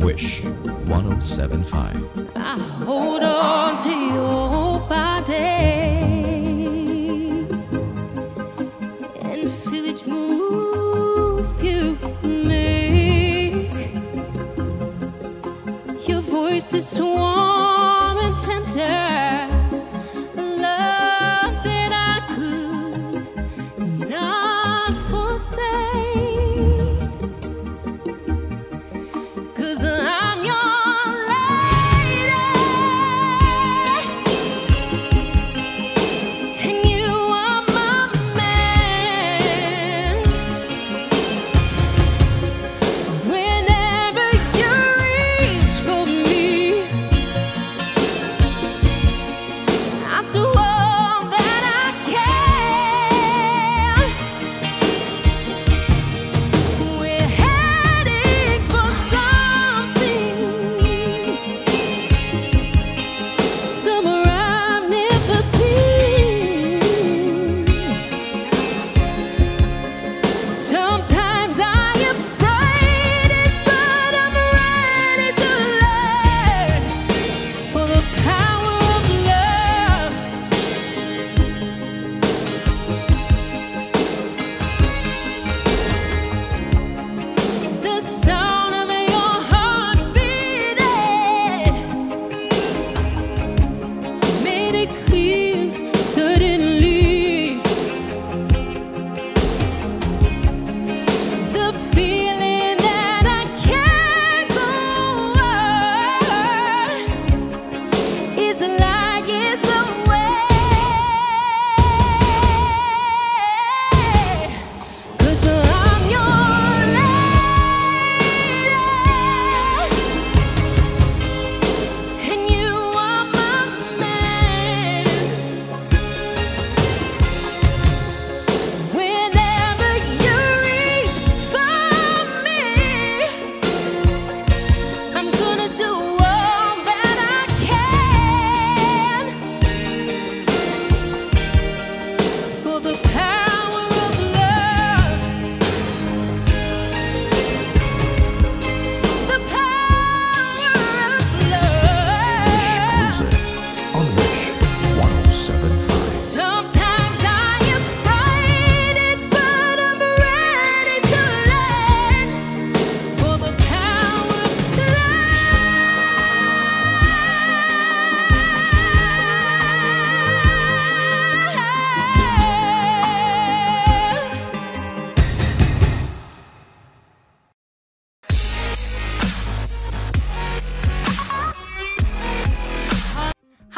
Wish 1075. I ah, hold on to your body and feel each move you make. Your voice is warm and tender.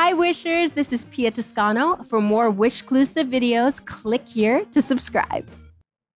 Hi, wishers. This is Pia Toscano. For more Wishclusive videos, click here to subscribe.